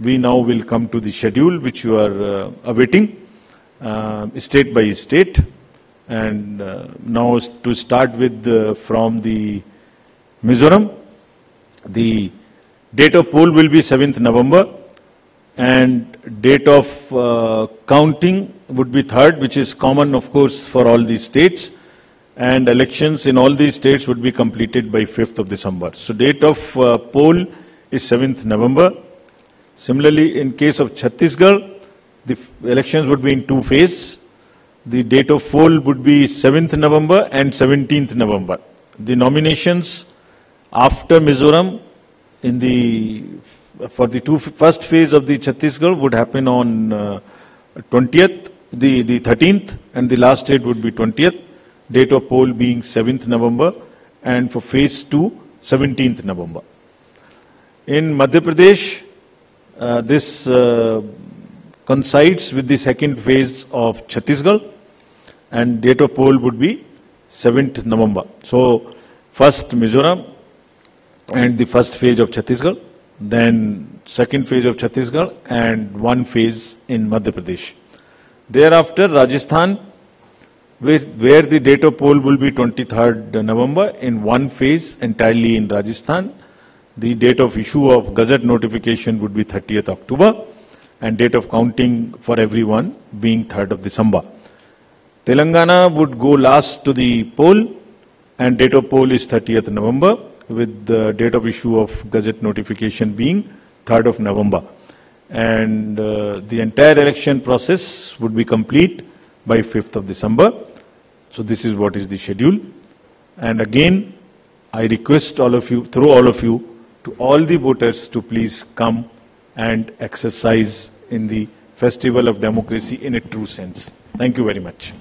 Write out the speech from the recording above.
we now will come to the schedule which you are uh, awaiting, uh, state by state. And uh, now to start with uh, from the Mizoram, the date of poll will be 7th November and date of uh, counting would be 3rd, which is common of course for all these states and elections in all these states would be completed by 5th of December. So date of uh, poll is 7th November. Similarly, in case of Chhattisgarh, the elections would be in two phases. The date of poll would be 7th November and 17th November. The nominations after Mizoram in the for the two first phase of the Chhattisgarh would happen on uh, 20th, the the 13th, and the last date would be 20th. Date of poll being 7th November, and for phase two, 17th November. In Madhya Pradesh, this uh, coincides with the second phase of Chhattisgarh, and date of poll would be 7th November. So, first Mizoram and the first phase of Chhattisgarh, then second phase of Chhattisgarh, and one phase in Madhya Pradesh. Thereafter, Rajasthan, where the date of poll will be 23rd November in one phase entirely in Rajasthan. The date of issue of gazette notification would be 30th October and date of counting for everyone being 3rd of December. Telangana would go last to the poll and date of poll is 30th November with the date of issue of gazette notification being 3rd of November. And uh, the entire election process would be complete by 5th of December. So this is what is the schedule. And again, I request all of you, through all of you, to all the voters to please come and exercise in the festival of democracy in a true sense. Thank you very much.